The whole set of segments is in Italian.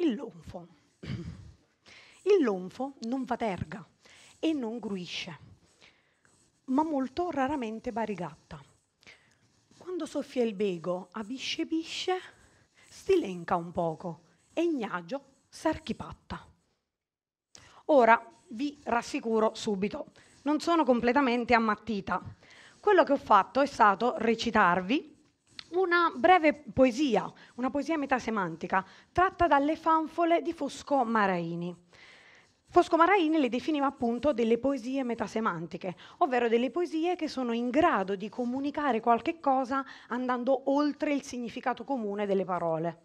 Il lonfo. Il lonfo non va terga e non gruisce, ma molto raramente barigatta. Quando soffia il bego a bisce bisce, stilenca un poco e ignagio s'archipatta. Ora vi rassicuro subito, non sono completamente ammattita. Quello che ho fatto è stato recitarvi una breve poesia, una poesia metasemantica, tratta dalle fanfole di Fosco Maraini. Fosco Maraini le definiva appunto delle poesie metasemantiche, ovvero delle poesie che sono in grado di comunicare qualche cosa andando oltre il significato comune delle parole.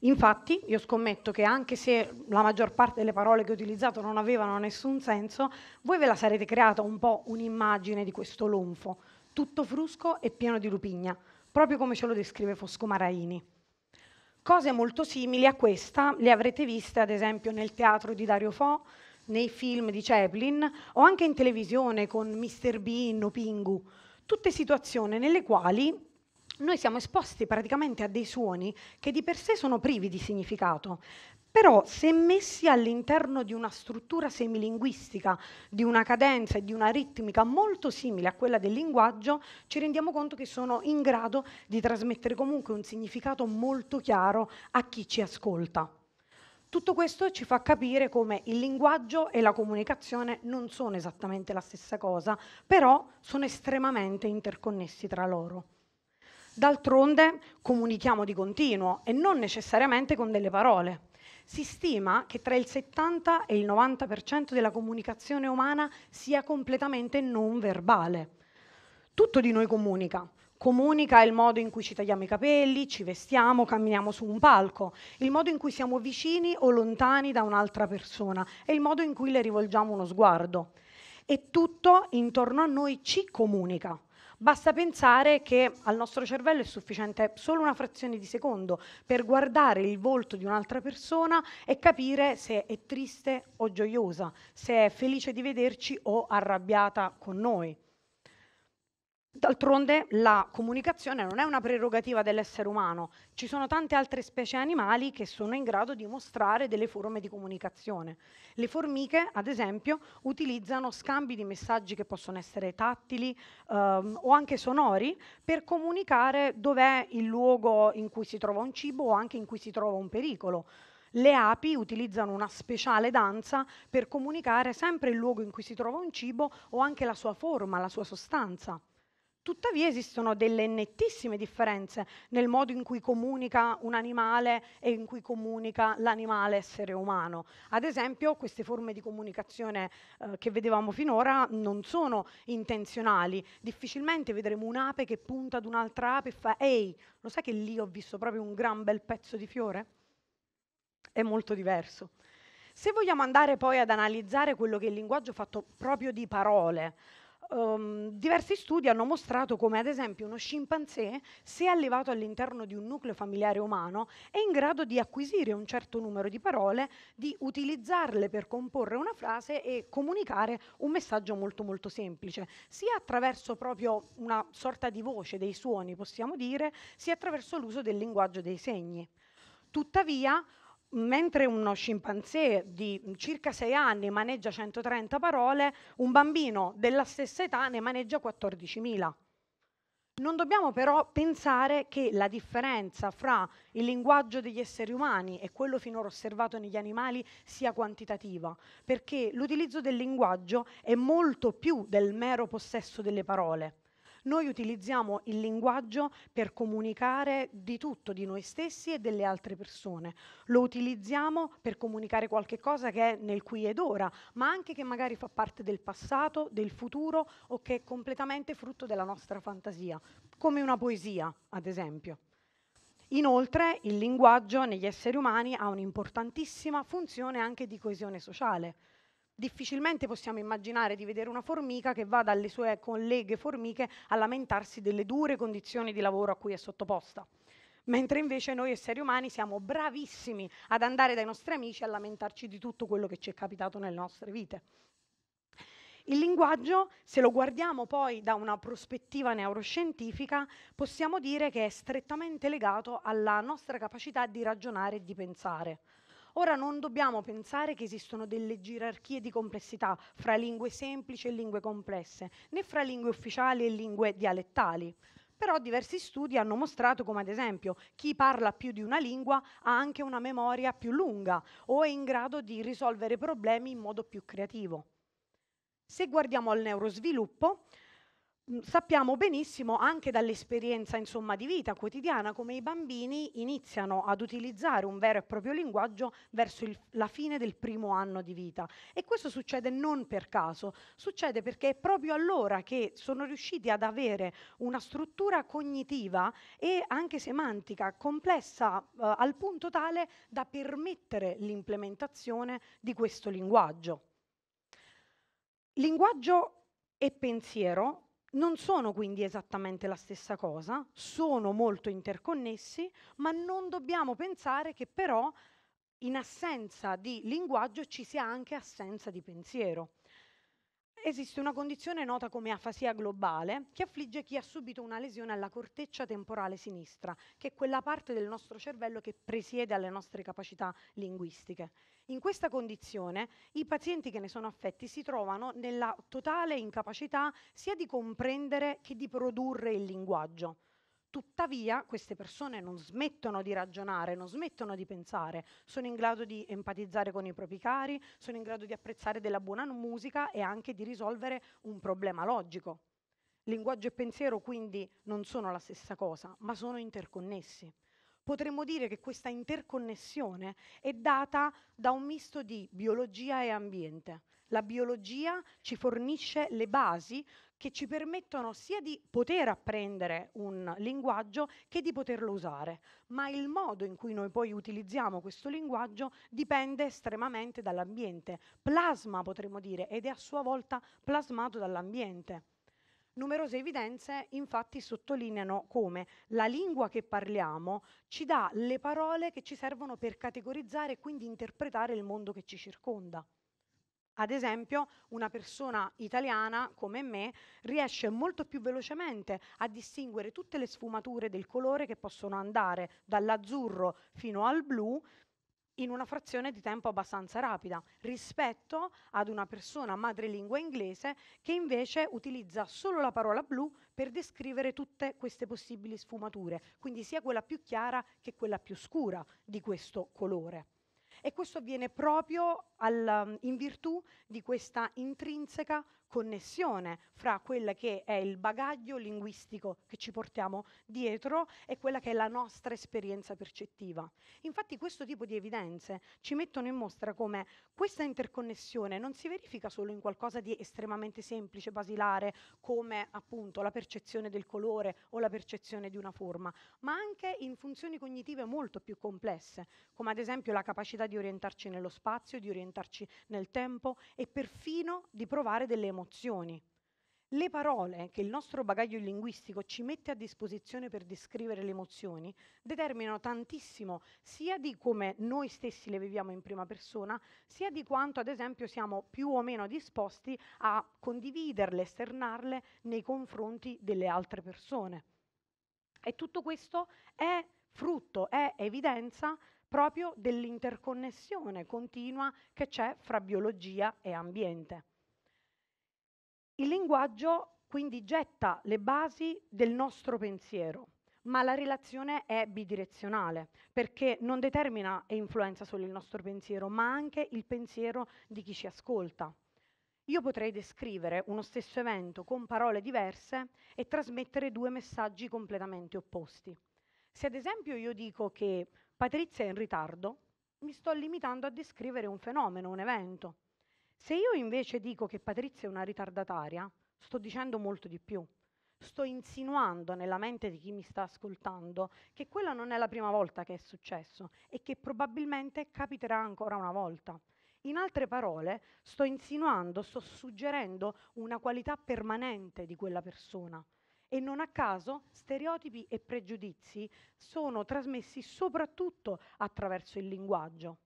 Infatti, io scommetto che anche se la maggior parte delle parole che ho utilizzato non avevano nessun senso, voi ve la sarete creata un po' un'immagine di questo lonfo, tutto frusco e pieno di lupigna, proprio come ce lo descrive Fosco Maraini. Cose molto simili a questa le avrete viste ad esempio nel teatro di Dario Fo, nei film di Chaplin o anche in televisione con Mr. Bean o Pingu, tutte situazioni nelle quali noi siamo esposti praticamente a dei suoni che di per sé sono privi di significato, però se messi all'interno di una struttura semilinguistica, di una cadenza e di una ritmica molto simile a quella del linguaggio, ci rendiamo conto che sono in grado di trasmettere comunque un significato molto chiaro a chi ci ascolta. Tutto questo ci fa capire come il linguaggio e la comunicazione non sono esattamente la stessa cosa, però sono estremamente interconnessi tra loro. D'altronde comunichiamo di continuo e non necessariamente con delle parole. Si stima che tra il 70 e il 90% della comunicazione umana sia completamente non verbale. Tutto di noi comunica. Comunica il modo in cui ci tagliamo i capelli, ci vestiamo, camminiamo su un palco, il modo in cui siamo vicini o lontani da un'altra persona e il modo in cui le rivolgiamo uno sguardo. E tutto intorno a noi ci comunica. Basta pensare che al nostro cervello è sufficiente solo una frazione di secondo per guardare il volto di un'altra persona e capire se è triste o gioiosa, se è felice di vederci o arrabbiata con noi. D'altronde la comunicazione non è una prerogativa dell'essere umano, ci sono tante altre specie animali che sono in grado di mostrare delle forme di comunicazione. Le formiche, ad esempio, utilizzano scambi di messaggi che possono essere tattili ehm, o anche sonori per comunicare dov'è il luogo in cui si trova un cibo o anche in cui si trova un pericolo. Le api utilizzano una speciale danza per comunicare sempre il luogo in cui si trova un cibo o anche la sua forma, la sua sostanza. Tuttavia esistono delle nettissime differenze nel modo in cui comunica un animale e in cui comunica l'animale essere umano. Ad esempio, queste forme di comunicazione eh, che vedevamo finora non sono intenzionali. Difficilmente vedremo un'ape che punta ad un'altra ape e fa «Ehi, lo sai che lì ho visto proprio un gran bel pezzo di fiore?» È molto diverso. Se vogliamo andare poi ad analizzare quello che è il linguaggio fatto proprio di parole, um, diversi studi hanno mostrato come ad esempio uno scimpanzé, se allevato all'interno di un nucleo familiare umano, è in grado di acquisire un certo numero di parole, di utilizzarle per comporre una frase e comunicare un messaggio molto molto semplice, sia attraverso proprio una sorta di voce, dei suoni possiamo dire, sia attraverso l'uso del linguaggio dei segni. Tuttavia, mentre uno scimpanzé di circa 6 anni maneggia 130 parole, un bambino della stessa età ne maneggia 14.000. Non dobbiamo però pensare che la differenza fra il linguaggio degli esseri umani e quello finora osservato negli animali sia quantitativa, perché l'utilizzo del linguaggio è molto più del mero possesso delle parole. Noi utilizziamo il linguaggio per comunicare di tutto, di noi stessi e delle altre persone. Lo utilizziamo per comunicare qualche cosa che è nel qui ed ora, ma anche che magari fa parte del passato, del futuro o che è completamente frutto della nostra fantasia, come una poesia, ad esempio. Inoltre il linguaggio negli esseri umani ha un'importantissima funzione anche di coesione sociale difficilmente possiamo immaginare di vedere una formica che va dalle sue colleghe formiche a lamentarsi delle dure condizioni di lavoro a cui è sottoposta. Mentre invece noi esseri umani siamo bravissimi ad andare dai nostri amici a lamentarci di tutto quello che ci è capitato nelle nostre vite. Il linguaggio, se lo guardiamo poi da una prospettiva neuroscientifica, possiamo dire che è strettamente legato alla nostra capacità di ragionare e di pensare. Ora non dobbiamo pensare che esistono delle gerarchie di complessità fra lingue semplici e lingue complesse, né fra lingue ufficiali e lingue dialettali. Però diversi studi hanno mostrato come ad esempio chi parla più di una lingua ha anche una memoria più lunga o è in grado di risolvere problemi in modo più creativo. Se guardiamo al neurosviluppo, sappiamo benissimo anche dall'esperienza insomma, di vita quotidiana come i bambini iniziano ad utilizzare un vero e proprio linguaggio verso il, la fine del primo anno di vita e questo succede non per caso, succede perché è proprio allora che sono riusciti ad avere una struttura cognitiva e anche semantica complessa eh, al punto tale da permettere l'implementazione di questo linguaggio. Linguaggio e pensiero non sono quindi esattamente la stessa cosa, sono molto interconnessi, ma non dobbiamo pensare che però in assenza di linguaggio ci sia anche assenza di pensiero. Esiste una condizione nota come afasia globale che affligge chi ha subito una lesione alla corteccia temporale sinistra, che è quella parte del nostro cervello che presiede alle nostre capacità linguistiche. In questa condizione i pazienti che ne sono affetti si trovano nella totale incapacità sia di comprendere che di produrre il linguaggio. Tuttavia queste persone non smettono di ragionare, non smettono di pensare, sono in grado di empatizzare con i propri cari, sono in grado di apprezzare della buona musica e anche di risolvere un problema logico. Linguaggio e pensiero quindi non sono la stessa cosa, ma sono interconnessi. Potremmo dire che questa interconnessione è data da un misto di biologia e ambiente. La biologia ci fornisce le basi che ci permettono sia di poter apprendere un linguaggio che di poterlo usare, ma il modo in cui noi poi utilizziamo questo linguaggio dipende estremamente dall'ambiente. Plasma, potremmo dire, ed è a sua volta plasmato dall'ambiente. Numerose evidenze infatti sottolineano come la lingua che parliamo ci dà le parole che ci servono per categorizzare e quindi interpretare il mondo che ci circonda. Ad esempio, una persona italiana come me riesce molto più velocemente a distinguere tutte le sfumature del colore che possono andare dall'azzurro fino al blu in una frazione di tempo abbastanza rapida rispetto ad una persona madrelingua inglese che invece utilizza solo la parola blu per descrivere tutte queste possibili sfumature, quindi sia quella più chiara che quella più scura di questo colore. E questo avviene proprio al, in virtù di questa intrinseca connessione fra quella che è il bagaglio linguistico che ci portiamo dietro e quella che è la nostra esperienza percettiva. Infatti questo tipo di evidenze ci mettono in mostra come questa interconnessione non si verifica solo in qualcosa di estremamente semplice, basilare, come appunto la percezione del colore o la percezione di una forma, ma anche in funzioni cognitive molto più complesse, come ad esempio la capacità di orientarci nello spazio, di orientarci nel tempo e perfino di provare delle emozioni. Le parole che il nostro bagaglio linguistico ci mette a disposizione per descrivere le emozioni determinano tantissimo sia di come noi stessi le viviamo in prima persona, sia di quanto ad esempio siamo più o meno disposti a condividerle, esternarle nei confronti delle altre persone. E tutto questo è frutto, è evidenza proprio dell'interconnessione continua che c'è fra biologia e ambiente. Il linguaggio quindi getta le basi del nostro pensiero, ma la relazione è bidirezionale perché non determina e influenza solo il nostro pensiero, ma anche il pensiero di chi ci ascolta. Io potrei descrivere uno stesso evento con parole diverse e trasmettere due messaggi completamente opposti. Se ad esempio io dico che Patrizia è in ritardo, mi sto limitando a descrivere un fenomeno, un evento. Se io invece dico che Patrizia è una ritardataria, sto dicendo molto di più. Sto insinuando nella mente di chi mi sta ascoltando che quella non è la prima volta che è successo e che probabilmente capiterà ancora una volta. In altre parole, sto insinuando, sto suggerendo una qualità permanente di quella persona. E non a caso stereotipi e pregiudizi sono trasmessi soprattutto attraverso il linguaggio.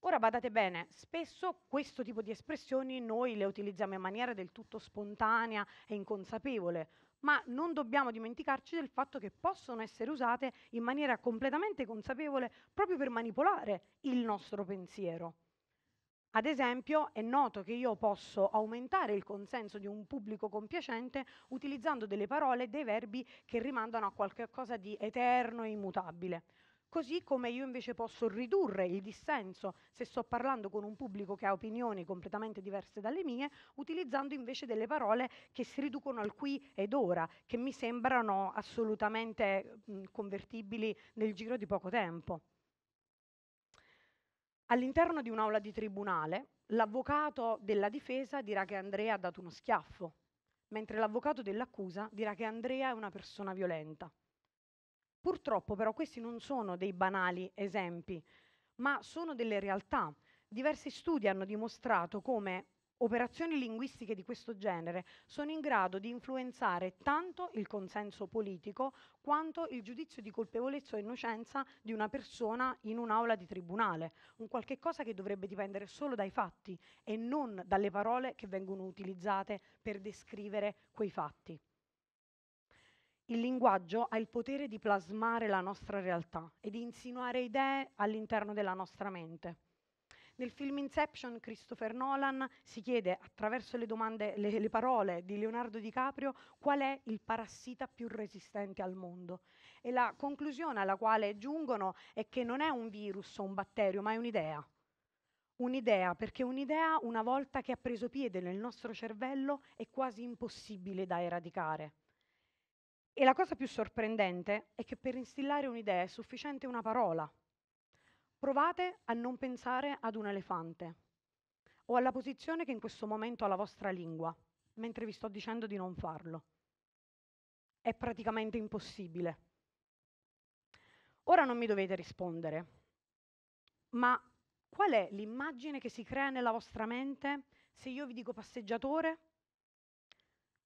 Ora badate bene, spesso questo tipo di espressioni noi le utilizziamo in maniera del tutto spontanea e inconsapevole, ma non dobbiamo dimenticarci del fatto che possono essere usate in maniera completamente consapevole proprio per manipolare il nostro pensiero. Ad esempio, è noto che io posso aumentare il consenso di un pubblico compiacente utilizzando delle parole dei verbi che rimandano a qualcosa di eterno e immutabile. Così come io invece posso ridurre il dissenso se sto parlando con un pubblico che ha opinioni completamente diverse dalle mie, utilizzando invece delle parole che si riducono al qui ed ora, che mi sembrano assolutamente mh, convertibili nel giro di poco tempo. All'interno di un'aula di tribunale, l'avvocato della difesa dirà che Andrea ha dato uno schiaffo, mentre l'avvocato dell'accusa dirà che Andrea è una persona violenta. Purtroppo però questi non sono dei banali esempi, ma sono delle realtà. Diversi studi hanno dimostrato come operazioni linguistiche di questo genere sono in grado di influenzare tanto il consenso politico quanto il giudizio di colpevolezza o innocenza di una persona in un'aula di tribunale, un qualche cosa che dovrebbe dipendere solo dai fatti e non dalle parole che vengono utilizzate per descrivere quei fatti. Il linguaggio ha il potere di plasmare la nostra realtà e di insinuare idee all'interno della nostra mente. Nel film Inception Christopher Nolan si chiede attraverso le, domande, le, le, parole di Leonardo DiCaprio qual è il parassita più resistente al mondo. E la conclusione alla quale giungono è che non è un virus o un batterio, ma è un'idea. Un'idea, perché un'idea una volta che ha preso piede nel nostro cervello è quasi impossibile da eradicare. E la cosa più sorprendente è che per instillare un'idea è sufficiente una parola. Provate a non pensare ad un elefante o alla posizione che in questo momento ha la vostra lingua, mentre vi sto dicendo di non farlo. È praticamente impossibile. Ora non mi dovete rispondere, ma qual è l'immagine che si crea nella vostra mente se io vi dico passeggiatore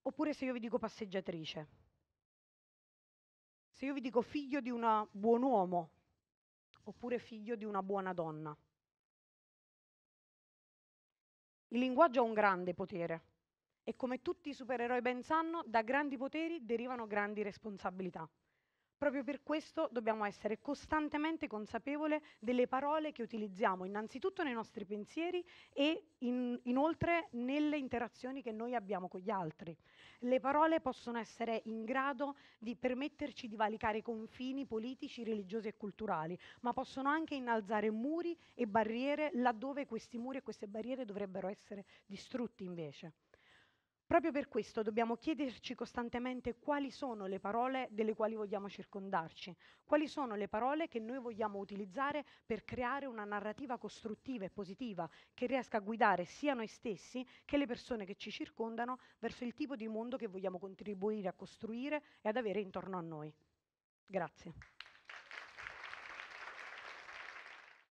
oppure se io vi dico passeggiatrice? Se io vi dico figlio di un buon uomo oppure figlio di una buona donna. Il linguaggio ha un grande potere e come tutti i supereroi ben sanno, da grandi poteri derivano grandi responsabilità. Proprio per questo dobbiamo essere costantemente consapevoli delle parole che utilizziamo innanzitutto nei nostri pensieri e in, inoltre nelle interazioni che noi abbiamo con gli altri. Le parole possono essere in grado di permetterci di valicare confini politici, religiosi e culturali, ma possono anche innalzare muri e barriere laddove questi muri e queste barriere dovrebbero essere distrutti invece. Proprio per questo dobbiamo chiederci costantemente quali sono le parole delle quali vogliamo circondarci, quali sono le parole che noi vogliamo utilizzare per creare una narrativa costruttiva e positiva che riesca a guidare sia noi stessi che le persone che ci circondano verso il tipo di mondo che vogliamo contribuire a costruire e ad avere intorno a noi. Grazie.